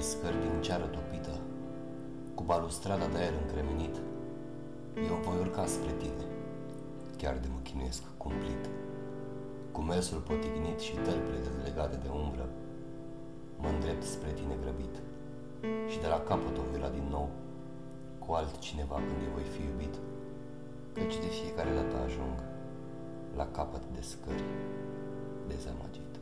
scări din ceară topită, cu balustrada de aer încremenit, eu voi urca spre tine, chiar de mă chinuiesc cumplit. Cu mersul potignit și tălpile dezlegate de umbră, mă îndrept spre tine grăbit și de la capăt o voi lua din nou cu altcineva când eu voi fi iubit, căci de fiecare dată ajung la capăt de scări dezamăgit.